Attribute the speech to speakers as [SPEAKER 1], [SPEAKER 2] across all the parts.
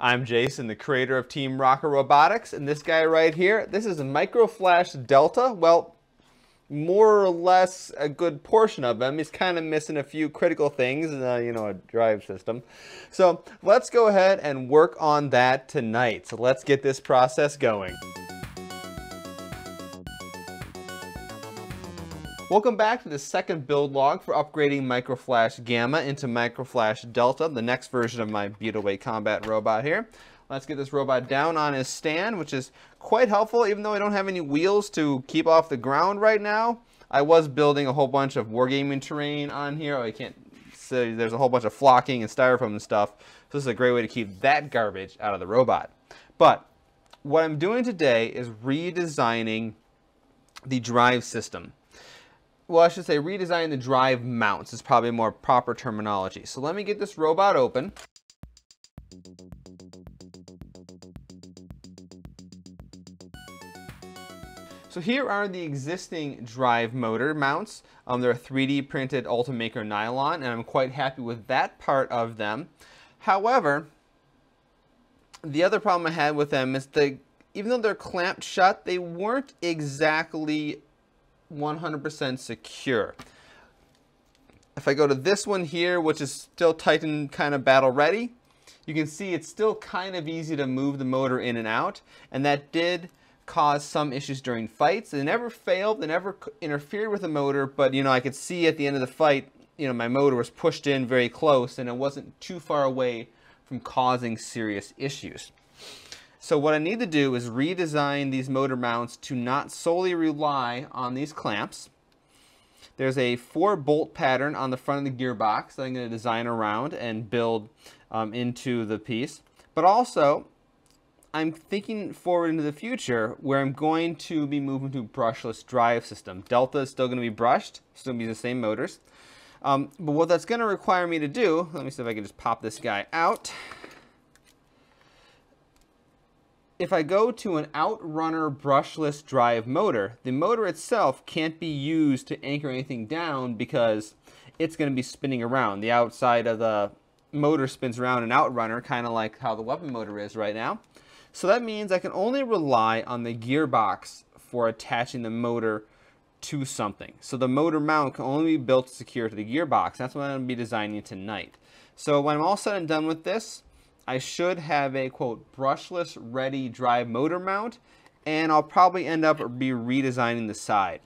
[SPEAKER 1] I'm Jason, the creator of Team Rocko Robotics, and this guy right here, this is a Microflash Delta. Well, more or less a good portion of him. He's kind of missing a few critical things, you know, a drive system. So let's go ahead and work on that tonight. So let's get this process going. Welcome back to the second build log for upgrading Microflash Gamma into Microflash Delta, the next version of my Beetleweight Combat robot here. Let's get this robot down on his stand, which is quite helpful, even though I don't have any wheels to keep off the ground right now. I was building a whole bunch of wargaming terrain on here. Oh, I can't see, there's a whole bunch of flocking and styrofoam and stuff. So this is a great way to keep that garbage out of the robot. But what I'm doing today is redesigning the drive system well, I should say redesign the drive mounts is probably more proper terminology. So let me get this robot open. So here are the existing drive motor mounts. Um, they're 3D printed Ultimaker nylon, and I'm quite happy with that part of them. However, the other problem I had with them is the even though they're clamped shut, they weren't exactly 100% secure. If I go to this one here, which is still Titan kind of battle ready, you can see it's still kind of easy to move the motor in and out, and that did cause some issues during fights. They never failed, they never interfered with the motor, but you know, I could see at the end of the fight, you know, my motor was pushed in very close and it wasn't too far away from causing serious issues. So what I need to do is redesign these motor mounts to not solely rely on these clamps. There's a four bolt pattern on the front of the gearbox that I'm going to design around and build um, into the piece. But also, I'm thinking forward into the future where I'm going to be moving to a brushless drive system. Delta is still going to be brushed, still be the same motors. Um, but what that's going to require me to do, let me see if I can just pop this guy out if I go to an Outrunner brushless drive motor, the motor itself can't be used to anchor anything down because it's going to be spinning around. The outside of the motor spins around an Outrunner, kind of like how the weapon motor is right now. So that means I can only rely on the gearbox for attaching the motor to something. So the motor mount can only be built secure to the gearbox. That's what I'm going to be designing tonight. So when I'm all said and done with this, I should have a quote brushless ready drive motor mount and I'll probably end up be redesigning the side.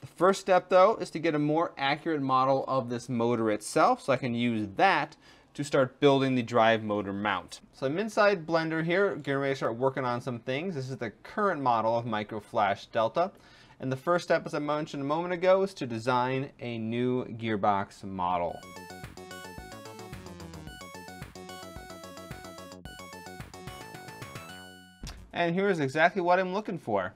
[SPEAKER 1] The first step though is to get a more accurate model of this motor itself so I can use that to start building the drive motor mount. So I'm inside Blender here, getting ready to start working on some things. This is the current model of Microflash Delta. And the first step, as I mentioned a moment ago, is to design a new gearbox model. And here's exactly what I'm looking for.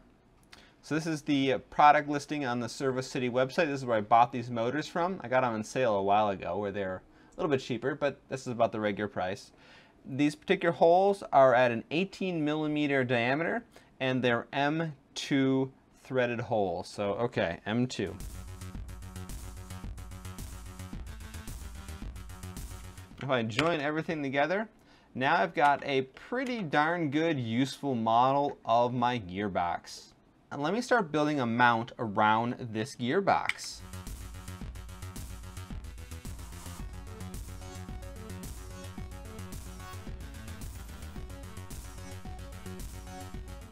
[SPEAKER 1] So this is the product listing on the ServoCity website. This is where I bought these motors from. I got them on sale a while ago where they're a little bit cheaper, but this is about the regular price. These particular holes are at an 18 millimeter diameter and they're M2 threaded holes. So, okay, M2. If I join everything together, now I've got a pretty darn good useful model of my gearbox. And let me start building a mount around this gearbox.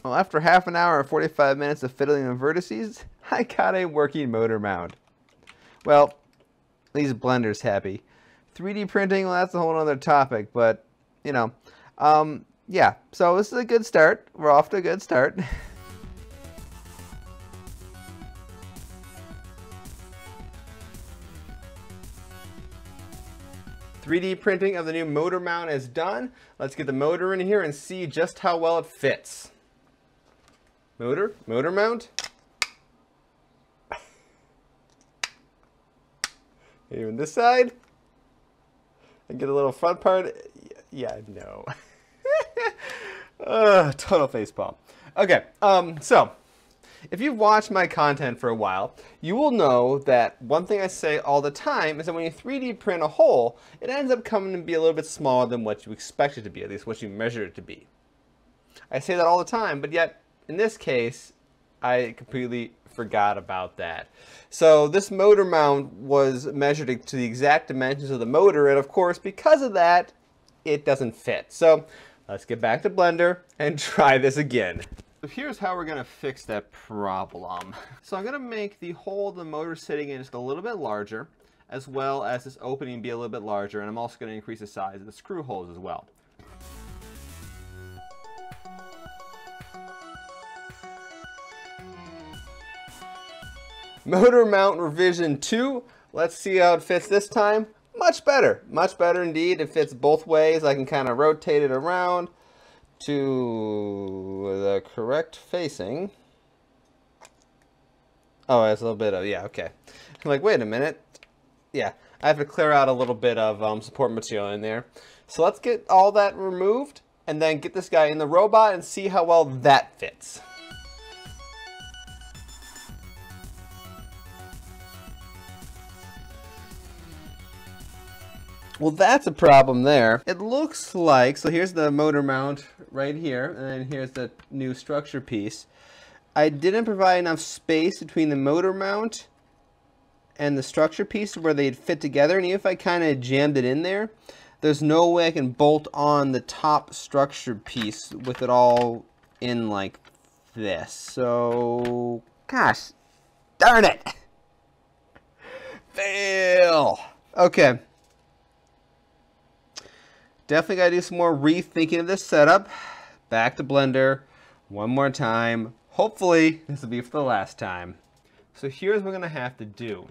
[SPEAKER 1] Well, after half an hour or 45 minutes of fiddling with vertices, I got a working motor mount. Well, these Blender's happy. 3D printing, well, that's a whole other topic, but you know, um, yeah. So this is a good start. We're off to a good start. 3D printing of the new motor mount is done. Let's get the motor in here and see just how well it fits. Motor, motor mount. Even this side. And get a little front part yeah, no. uh, total facepalm. Okay, um, so If you've watched my content for a while, you will know that one thing I say all the time is that when you 3D print a hole, it ends up coming to be a little bit smaller than what you expect it to be, at least what you measured it to be. I say that all the time, but yet in this case, I completely forgot about that. So this motor mount was measured to the exact dimensions of the motor, and of course, because of that, it doesn't fit. So let's get back to Blender and try this again. So here's how we're gonna fix that problem. So I'm gonna make the hole the motor sitting in just a little bit larger, as well as this opening be a little bit larger, and I'm also gonna increase the size of the screw holes as well. Motor mount revision 2. Let's see how it fits this time. Much better, much better indeed. It fits both ways. I can kind of rotate it around to the correct facing. Oh, it's a little bit of, yeah, okay. I'm like, wait a minute. Yeah, I have to clear out a little bit of um, support material in there. So let's get all that removed and then get this guy in the robot and see how well that fits. Well, that's a problem there. It looks like, so here's the motor mount right here, and then here's the new structure piece. I didn't provide enough space between the motor mount and the structure piece where they'd fit together, and even if I kind of jammed it in there, there's no way I can bolt on the top structure piece with it all in like this. So, gosh, darn it! Fail! Okay. Definitely got to do some more rethinking of this setup. Back to Blender one more time. Hopefully, this will be for the last time. So here's what we're going to have to do.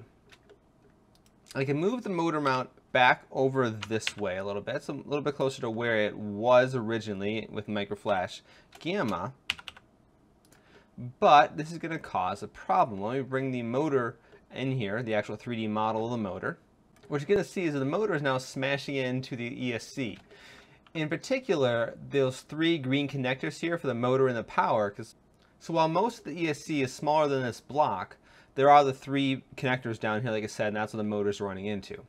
[SPEAKER 1] I can move the motor mount back over this way a little bit. It's a little bit closer to where it was originally with MicroFlash Gamma. But this is going to cause a problem. Let me bring the motor in here, the actual 3D model of the motor. What you're going to see is the motor is now smashing into the ESC. In particular, those three green connectors here for the motor and the power, because so while most of the ESC is smaller than this block, there are the three connectors down here, like I said, and that's what the motor's running into.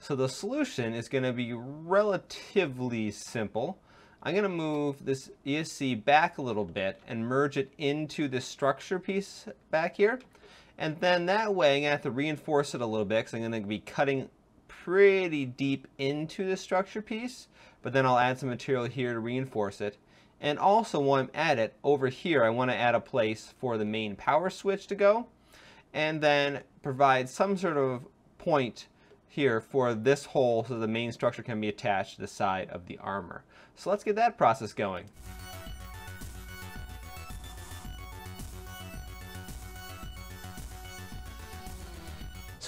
[SPEAKER 1] So the solution is going to be relatively simple. I'm going to move this ESC back a little bit and merge it into this structure piece back here. And then that way I'm going to have to reinforce it a little bit because I'm going to be cutting pretty deep into the structure piece, but then I'll add some material here to reinforce it. And also while I'm at it, over here I want to add a place for the main power switch to go, and then provide some sort of point here for this hole so the main structure can be attached to the side of the armor. So let's get that process going.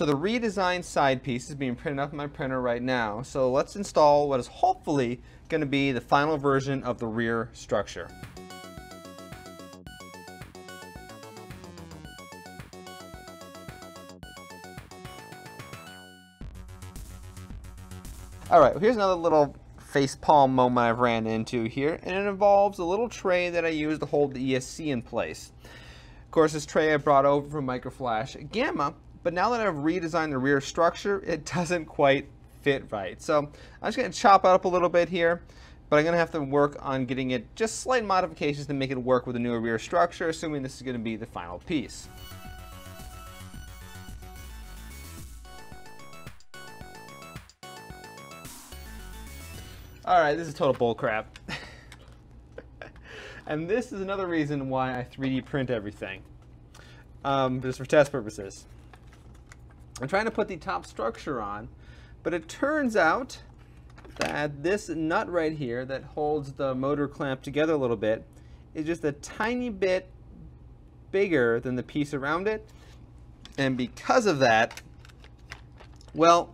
[SPEAKER 1] So the redesigned side piece is being printed off my printer right now. So let's install what is hopefully going to be the final version of the rear structure. Alright, well, here's another little facepalm moment I've ran into here, and it involves a little tray that I use to hold the ESC in place. Of course, this tray I brought over from MicroFlash Gamma, but now that I've redesigned the rear structure, it doesn't quite fit right. So I'm just going to chop it up a little bit here, but I'm going to have to work on getting it just slight modifications to make it work with the newer rear structure, assuming this is going to be the final piece. Alright, this is total bull crap. and this is another reason why I 3D print everything. Um, just for test purposes. I'm trying to put the top structure on, but it turns out that this nut right here that holds the motor clamp together a little bit is just a tiny bit bigger than the piece around it. And because of that, well,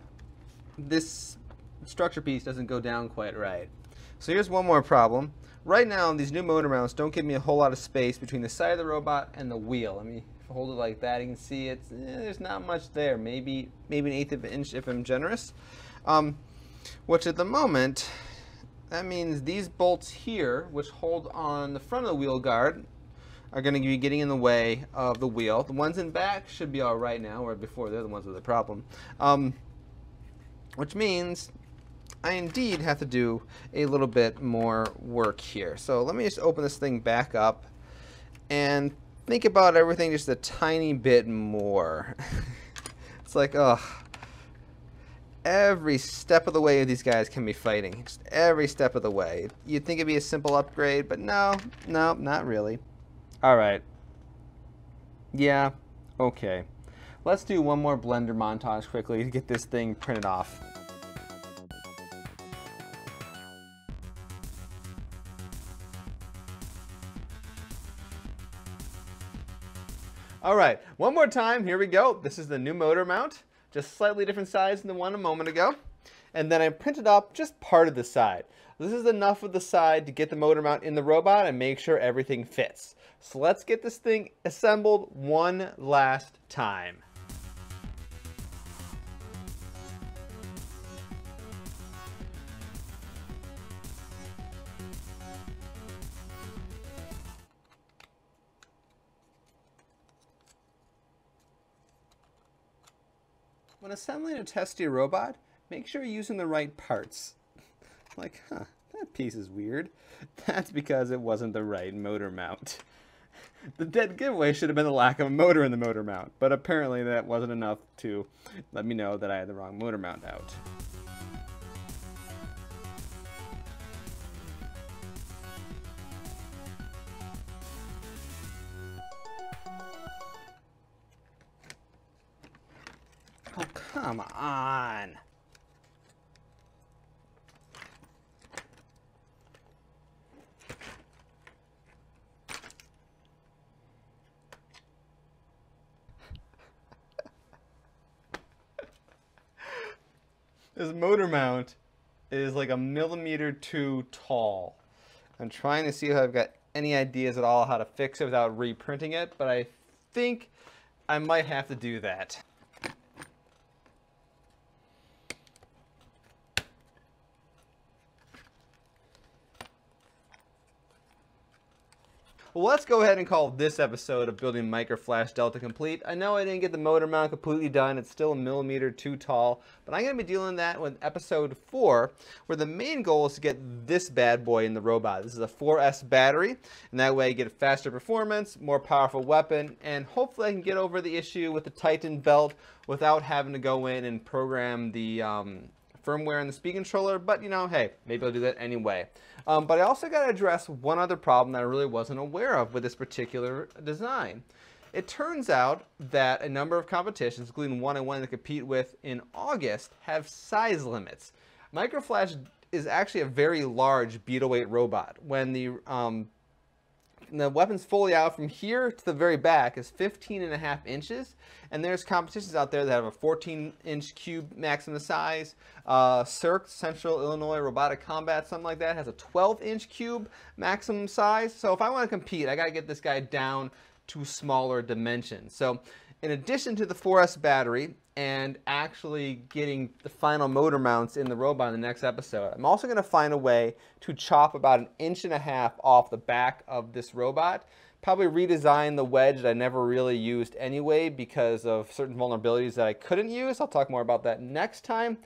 [SPEAKER 1] this structure piece doesn't go down quite right. So here's one more problem. Right now, these new motor mounts don't give me a whole lot of space between the side of the robot and the wheel. Let me hold it like that, you can see it's, eh, there's not much there. Maybe maybe an eighth of an inch if I'm generous. Um, which at the moment, that means these bolts here, which hold on the front of the wheel guard, are going to be getting in the way of the wheel. The ones in back should be all right now, or before they're the ones with the problem. Um, which means I indeed have to do a little bit more work here. So let me just open this thing back up and think about everything just a tiny bit more. it's like, ugh. Every step of the way these guys can be fighting. Just every step of the way. You'd think it'd be a simple upgrade, but no, no, not really. Alright. Yeah, okay. Let's do one more Blender montage quickly to get this thing printed off. All right, one more time, here we go. This is the new motor mount, just slightly different size than the one a moment ago. And then I printed up just part of the side. This is enough of the side to get the motor mount in the robot and make sure everything fits. So let's get this thing assembled one last time. When assembling a testy robot, make sure you're using the right parts. like, huh, that piece is weird. That's because it wasn't the right motor mount. the dead giveaway should have been the lack of a motor in the motor mount, but apparently that wasn't enough to let me know that I had the wrong motor mount out. Come on. this motor mount is like a millimeter too tall. I'm trying to see if I've got any ideas at all how to fix it without reprinting it, but I think I might have to do that. Well, let's go ahead and call this episode of Building Microflash Delta complete. I know I didn't get the motor mount completely done. It's still a millimeter too tall, but I'm going to be dealing that with episode 4, where the main goal is to get this bad boy in the robot. This is a 4S battery, and that way I get faster performance, more powerful weapon, and hopefully I can get over the issue with the Titan belt without having to go in and program the um, firmware in the speed controller, but you know, hey, maybe I'll do that anyway. Um, but I also got to address one other problem that I really wasn't aware of with this particular design. It turns out that a number of competitions, including one I wanted to compete with in August, have size limits. Microflash is actually a very large beetle weight robot. When the um, the weapon's fully out from here to the very back is 15 and a half inches. And there's competitions out there that have a 14 inch cube maximum size. Uh, Cirque, Central Illinois Robotic Combat, something like that, has a 12 inch cube maximum size. So if I want to compete, I got to get this guy down to smaller dimensions. So in addition to the 4S battery and actually getting the final motor mounts in the robot in the next episode, I'm also going to find a way to chop about an inch and a half off the back of this robot. Probably redesign the wedge that I never really used anyway because of certain vulnerabilities that I couldn't use. I'll talk more about that next time.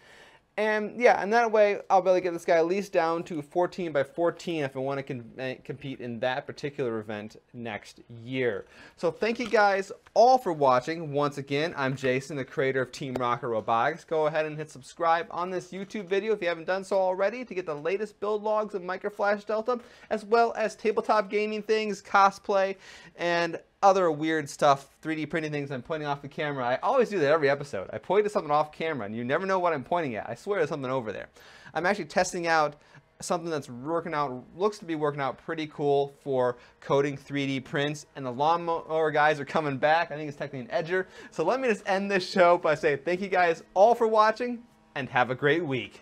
[SPEAKER 1] And yeah, and that way I'll be able to get this guy at least down to 14 by 14 if I want to com eh, compete in that particular event next year. So thank you guys all for watching. Once again, I'm Jason, the creator of Team Rocko Robotics. Go ahead and hit subscribe on this YouTube video if you haven't done so already to get the latest build logs of Microflash Delta, as well as tabletop gaming things, cosplay, and other weird stuff, 3D printing things I'm pointing off the camera. I always do that every episode. I point to something off camera and you never know what I'm pointing at. I swear there's something over there. I'm actually testing out something that's working out, looks to be working out pretty cool for coding 3D prints. And the lawnmower guys are coming back. I think it's technically an edger. So let me just end this show by saying thank you guys all for watching and have a great week.